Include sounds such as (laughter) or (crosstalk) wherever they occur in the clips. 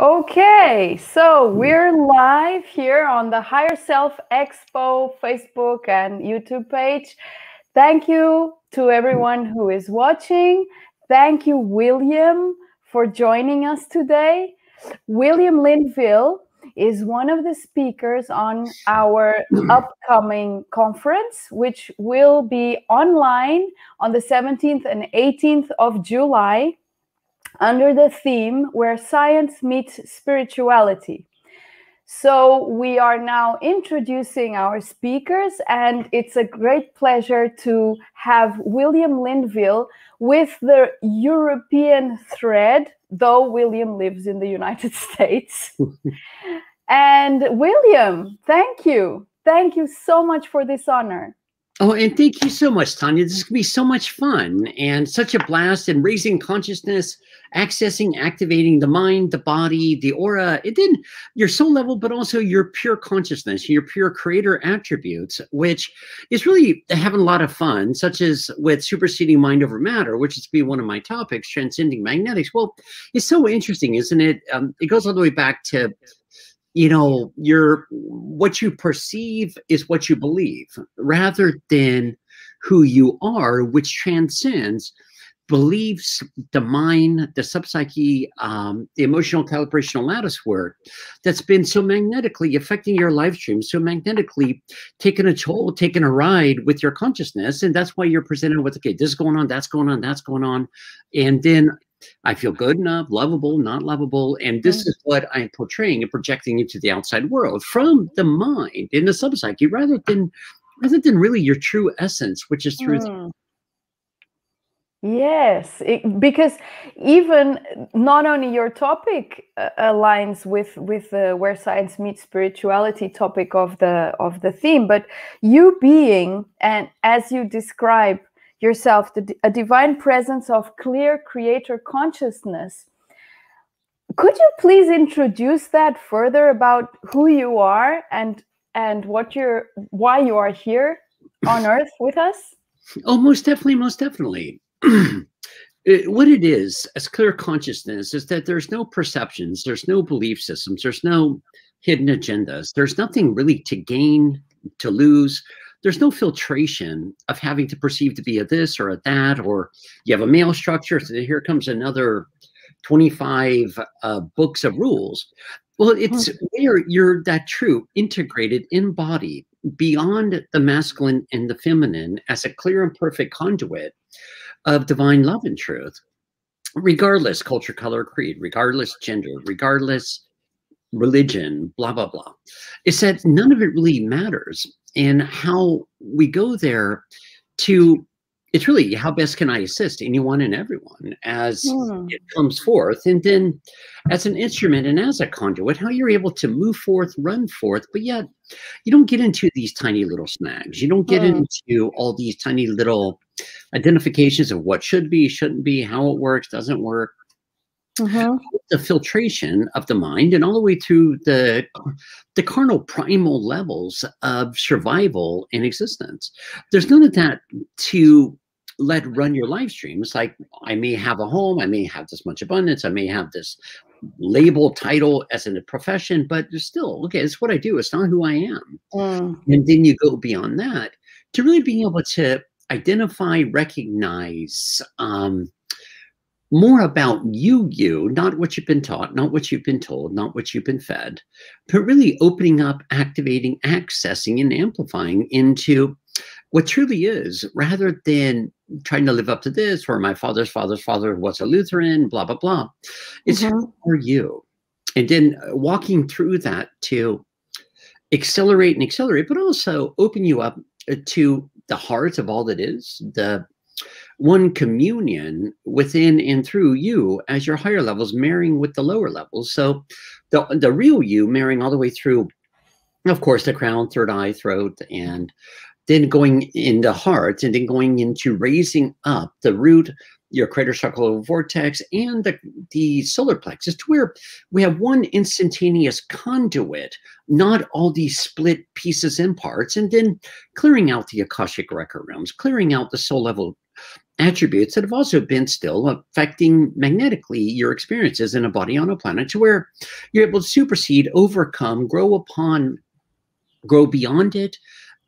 Okay, so we're live here on the Higher Self Expo Facebook and YouTube page. Thank you to everyone who is watching. Thank you, William, for joining us today. William Linville is one of the speakers on our upcoming conference, which will be online on the 17th and 18th of July under the theme where science meets spirituality. So, we are now introducing our speakers, and it's a great pleasure to have William Linville with the European thread, though William lives in the United (laughs) States. and William, thank you. Thank you so much for this honor. Oh, and thank you so much, Tanya. This is going to be so much fun and such a blast and raising consciousness, accessing, activating the mind, the body, the aura, and then your soul level, but also your pure consciousness, your pure creator attributes, which is really having a lot of fun, such as with superseding mind over matter, which is be one of my topics, transcending magnetics. Well, it's so interesting, isn't it? Um, it goes all the way back to you know your what you perceive is what you believe rather than who you are which transcends beliefs the mind the subpsyche um, the emotional calibrational lattice work that's been so magnetically affecting your live stream so magnetically taking a toll taking a ride with your consciousness and that's why you're presented with okay this is going on that's going on that's going on and then I feel good enough, lovable, not lovable. And this mm. is what I'm portraying and projecting into the outside world from the mind in the subpsyche rather than rather than really your true essence, which is through mm. Yes, it, because even not only your topic uh, aligns with with the where science meets spirituality topic of the of the theme, but you being and as you describe yourself, the, a divine presence of clear creator consciousness. Could you please introduce that further about who you are and and what you're why you are here on earth with us? Oh, most definitely, most definitely. (clears throat) it, what it is as clear consciousness is that there's no perceptions, there's no belief systems, there's no hidden agendas, there's nothing really to gain, to lose there's no filtration of having to perceive to be a this or a that, or you have a male structure. So here comes another 25 uh, books of rules. Well, it's where you're that true, integrated, embodied beyond the masculine and the feminine as a clear and perfect conduit of divine love and truth, regardless culture, color, creed, regardless gender, regardless religion, blah, blah, blah. It's that none of it really matters and how we go there to it's really how best can I assist anyone and everyone as mm. it comes forth. And then as an instrument and as a conduit, how you're able to move forth, run forth, but yet you don't get into these tiny little snags. You don't get mm. into all these tiny little identifications of what should be, shouldn't be, how it works, doesn't work mm-hmm. the filtration of the mind and all the way through the the carnal primal levels of survival and existence. There's none of that to let run your live streams. Like I may have a home, I may have this much abundance, I may have this label title as in a profession, but there's still, okay, it's what I do. It's not who I am. Mm. And then you go beyond that to really being able to identify, recognize, um, more about you, you, not what you've been taught, not what you've been told, not what you've been fed, but really opening up, activating, accessing, and amplifying into what truly is rather than trying to live up to this or my father's father's father was a Lutheran, blah, blah, blah. It's mm-hmm. who are you? And then uh, walking through that to accelerate and accelerate, but also open you up uh, to the heart of all that is, the one communion within and through you as your higher levels marrying with the lower levels. So the, the real you marrying all the way through, of course, the crown, third eye, throat, and then going into heart, and then going into raising up the root, your crater circle vortex, and the, the solar plexus to where we have one instantaneous conduit, not all these split pieces and parts, and then clearing out the Akashic record realms, clearing out the soul level attributes that have also been still affecting magnetically your experiences in a body on a planet to where you're able to supersede, overcome, grow upon, grow beyond it,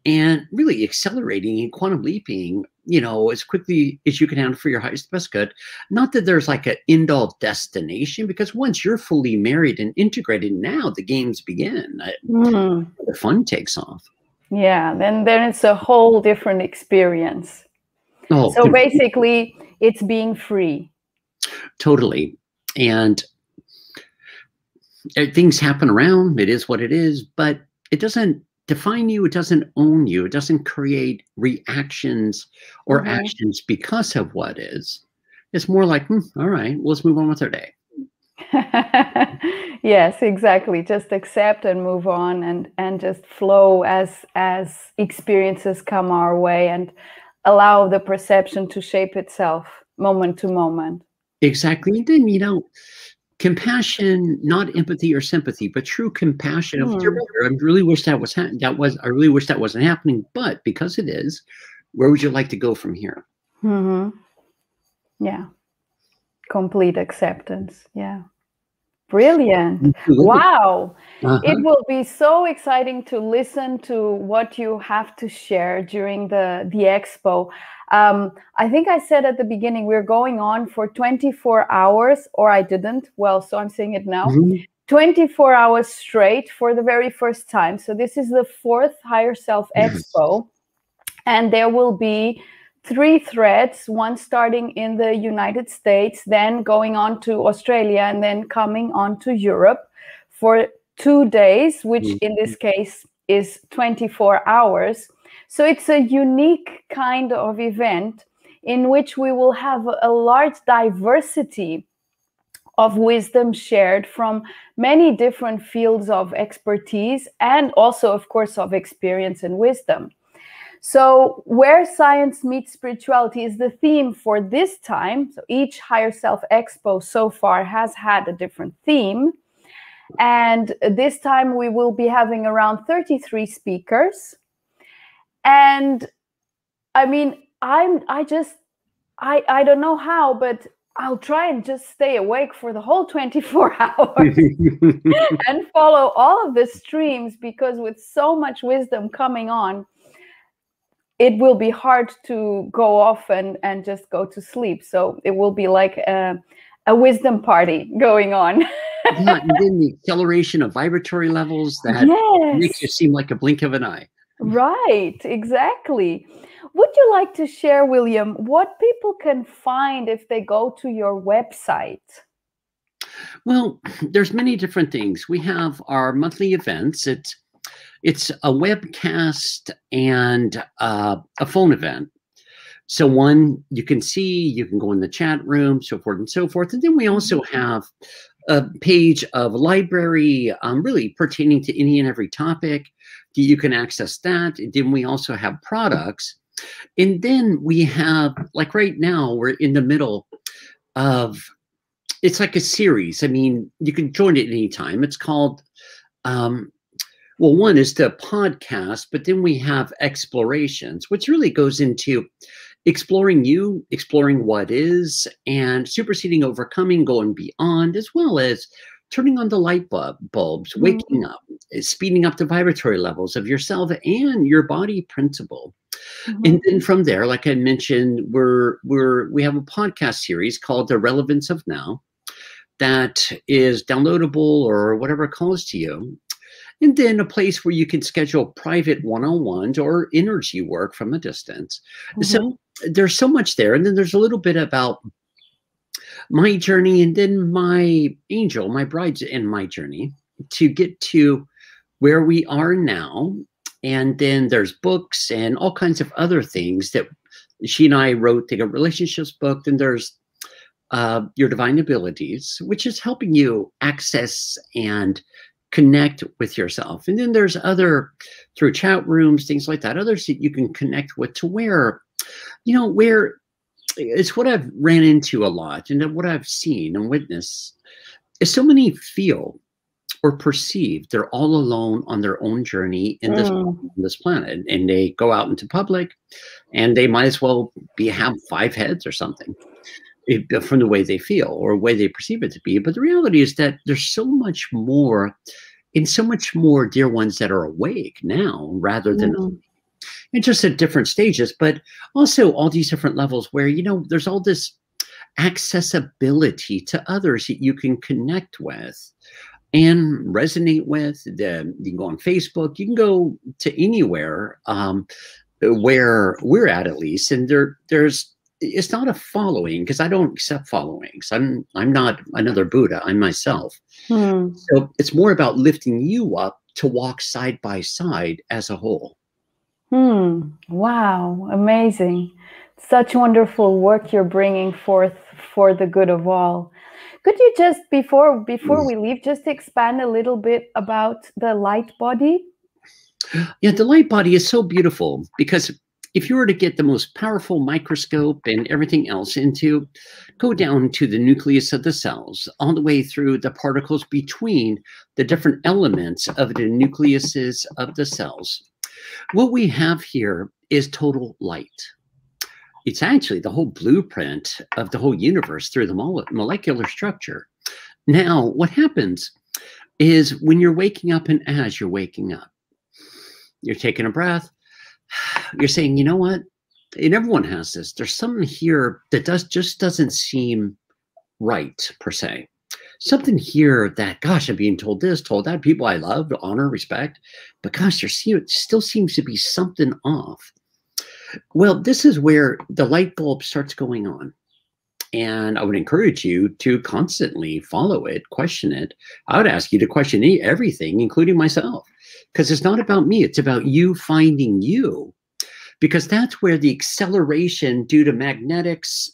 and really accelerating and quantum leaping, you know, as quickly as you can handle for your highest best good. Not that there's like an end all destination, because once you're fully married and integrated, now the games begin. Mm. The fun takes off. Yeah, then then it's a whole different experience. Oh, so basically, it's being free. Totally. And things happen around, it is what it is, but it doesn't define you, it doesn't own you, it doesn't create reactions or mm-hmm. actions because of what is. It's more like, hmm, all right, let's move on with our day. (laughs) yes exactly just accept and move on and and just flow as as experiences come our way and allow the perception to shape itself moment to moment. Exactly. And then, you know, compassion, not empathy or sympathy, but true compassion of brother. I really wish that was ha- that was I really wish that wasn't happening, but because it is, where would you like to go from here? Mm-hmm. Yeah. Complete acceptance. Yeah. Brilliant. Wow. Uh-huh. It will be so exciting to listen to what you have to share during the, the expo. Um, I think I said at the beginning we're going on for 24 hours, or I didn't. Well, so I'm saying it now. Mm-hmm. 24 hours straight for the very first time. So this is the fourth Higher Self Expo. And there will be three threads one starting in the United States, then going on to Australia, and then coming on to Europe for two days, which mm-hmm. in this case is 24 hours. So it's a unique kind of event in which we will have a large diversity of wisdom shared from many different fields of expertise and also, of course, of experience and wisdom. So, where science meets spirituality is the theme for this time. So, each Higher Self Expo so far has had a different theme. And this time we will be having around 33 speakers. And I mean, I'm, I just, I, I don't know how, but I'll try and just stay awake for the whole 24 (laughs) hours (laughs) and follow all of the streams because with so much wisdom coming on, it will be hard to go off and, and just go to sleep. So it will be like a, a wisdom party going on. yeah, and then the acceleration of vibratory levels that yes. makes you seem like a blink of an eye. Right, exactly. Would you like to share, William, what people can find if they go to your website? Well, (clears throat) there's many different things. We have our monthly events. It's it's a webcast and uh, a phone event. So one you can see, you can go in the chat room, so forth and so forth. And then we also mm-hmm. have a page of library, um, really pertaining to any and every topic. You can access that. And then we also have products. And then we have, like right now, we're in the middle of, it's like a series. I mean, you can join it anytime. It's called um, well, one is the podcast, but then we have explorations, which really goes into exploring you, exploring what is, and superseding, overcoming, going beyond, as well as turning on the light bulb, bulbs, mm-hmm. waking up, eh, speeding up the vibratory levels of yourself and your body principle. Mm-hmm. And then from there, like I mentioned, we're we're we have a podcast series called The Relevance of Now that is downloadable or whatever it calls to you and then a place where you can schedule private one-on-ones or energy work from a distance. Mm-hmm. So there's so much there. And then there's a little bit about my journey and then my angel, my bride's and my journey to get to where we are now. And then there's books and all kinds of other things that she and I wrote the relationships book. Then there's uh, your divine abilities, which is helping you access and connect with yourself. And then there's other through chat rooms, things like that, others that you can connect with to where, you know, where it's what I've ran into a lot and what I've seen and witnessed is so many feel or perceive They're all alone on their own journey in this Mm. on this planet, and they go out into public, and they might as well be have five heads or something, it- from the way they feel or way they perceive it to be. But the reality is that there's so much more, and so much more dear ones that are awake now rather than Mm. and just at different stages, but also all these different levels where you know there's all this accessibility to others that you can connect with and resonate with. The, you can go on Facebook, you can go to anywhere um, where we're at, at least, and there there's it's not a following because I don't accept followings. I'm I'm not another Buddha. I'm myself. Mm. So it's more about lifting you up to walk side by side as a whole. Hmm. Wow. Amazing. Such wonderful work you're bringing forth for the good of all. Could you just before before we leave just expand a little bit about the light body? Yeah, the light body is so beautiful because if you were to get the most powerful microscope and everything else into go down to the nucleus of the cells all the way through the particles between the different elements of the nucleuses of the cells. What we have here is total light. It's actually the whole blueprint of the whole universe through the mole- molecular structure. Now what happens is when you're waking up and as you're waking up you're taking a breath you're saying, you know what? And everyone has this. There's something here that does just doesn't seem right per se. Something here that, gosh, I'm being told this, told that. People I love, honor, respect, but gosh, there still seems to be something off. Well, this is where the light bulb starts going on. And I would encourage you to constantly follow it, question it. I would ask you to question everything, including myself, because it's not about me. It's about you finding you, because that's where the acceleration due to magnetics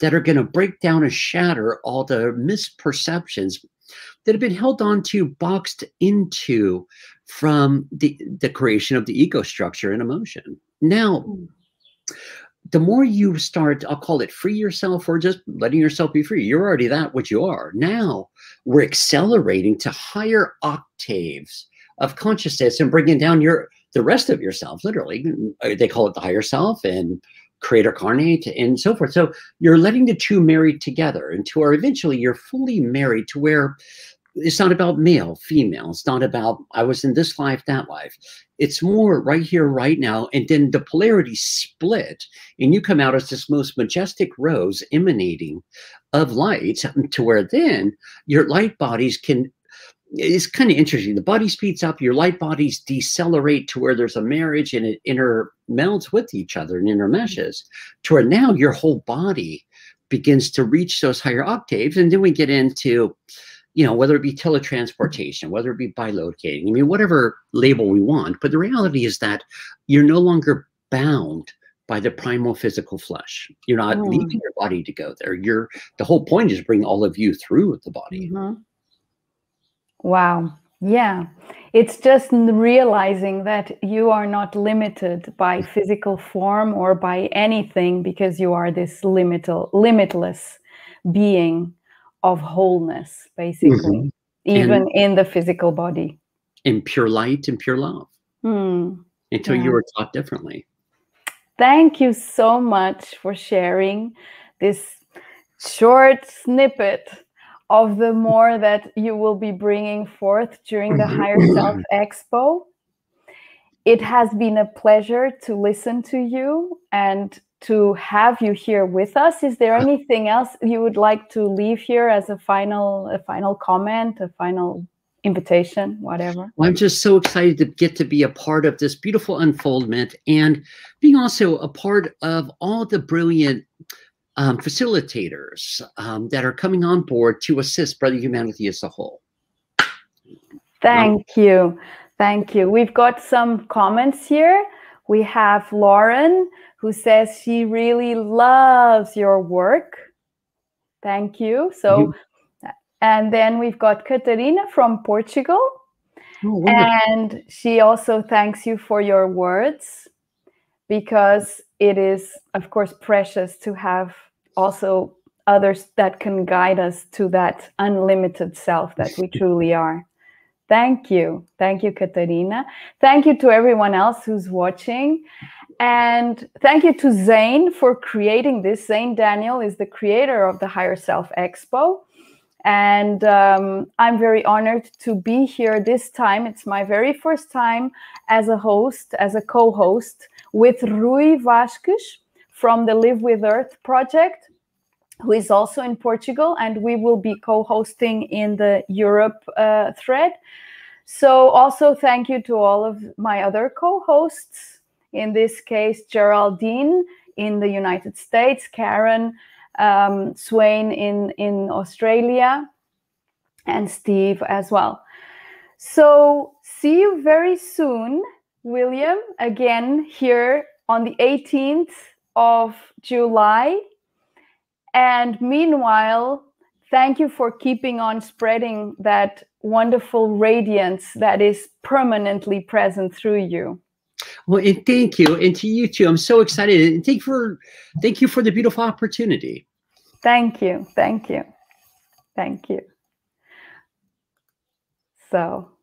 that are going to break down and shatter all the misperceptions that have been held on to, boxed into from the, the creation of the ego structure and emotion. Now, the more you start, I'll call it free yourself or just letting yourself be free. You're already that what you are. Now we're accelerating to higher octaves of consciousness and bringing down your the rest of yourself, literally. Uh, they call it the higher self and creator carnate and so forth. So you're letting the two marry together into where eventually you're fully married to where it's not about male, female. It's not about I was in this life, that life. It's more right here, right now. And then the polarity split, and you come out as this most majestic rose emanating of light to where then your light bodies can. It's kind of interesting. The body speeds up, your light bodies decelerate to where there's a marriage and it intermelds with each other and intermeshes to where now your whole body begins to reach those higher octaves. And then we get into you know, whether it be teletransportation, whether it be bilocating, I mean, whatever label we want. But the reality is that you're no longer bound by the primal physical flesh. You're not Mm. leaving your body to go there. You're the whole point is bring all of you through the body. Mhm. Wow. Yeah. It's just realizing that you are not limited by physical form or by anything because you are this limital, limitless being of wholeness, basically, Mhm. even in the physical body. In pure light and pure love Hmm. until Yeah. you were taught differently. Thank you so much for sharing this short snippet of the more that you will be bringing forth during the mm-hmm. Higher Self Expo. It has been a pleasure to listen to you and to have you here with us. Is there anything else you would like to leave here as a final a final comment, a final invitation, whatever? Well, I'm just so excited to get to be a part of this beautiful unfoldment and being also a part of all the brilliant um, facilitators um, that are coming on board to assist Brother Humanity as a whole. Thank you. Thank you. We've got some comments here. We have Lauren who says she really loves your work. Thank you. So, and then we've got Catarina from Portugal. Oh. And she also thanks you for your words because it is, of course, precious to have also others that can guide us to that unlimited self that we (laughs) truly are. Thank you. Thank you, Katarina. Thank you to everyone else who's watching. And thank you to Zane for creating this. Zane Daniel is the creator of the Higher Self Expo. And um, I'm very honored to be here this time. It's my very first time as a host, as a co host with Rui Vasquez from the Live with Earth project, who is also in Portugal. And we will be co hosting in the Europe uh, thread. So, also thank you to all of my other co hosts. In this case, Geraldine in the United States, Karen um, Swain in, in Australia, and Steve as well. So, see you very soon, William, again here on the 18th of July. And meanwhile, thank you for keeping on spreading that wonderful radiance that is permanently present through you. Well, and thank you, and to you too. I'm so excited, and thank you for thank you for the beautiful opportunity. Thank you, thank you, thank you. So.